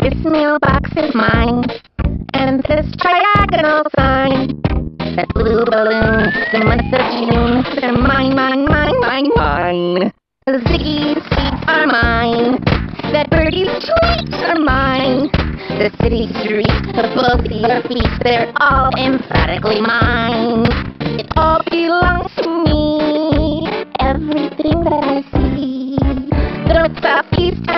This mailbox is mine. And this triagonal sign. That blue balloon, the month of June. They're mine, mine, mine, mine, mine. The Ziggy's seats are mine. That birdie's tweets are mine. The city streets above your feet, they're all emphatically mine. It all belongs to me. Everything that I see. North, south, east, and west.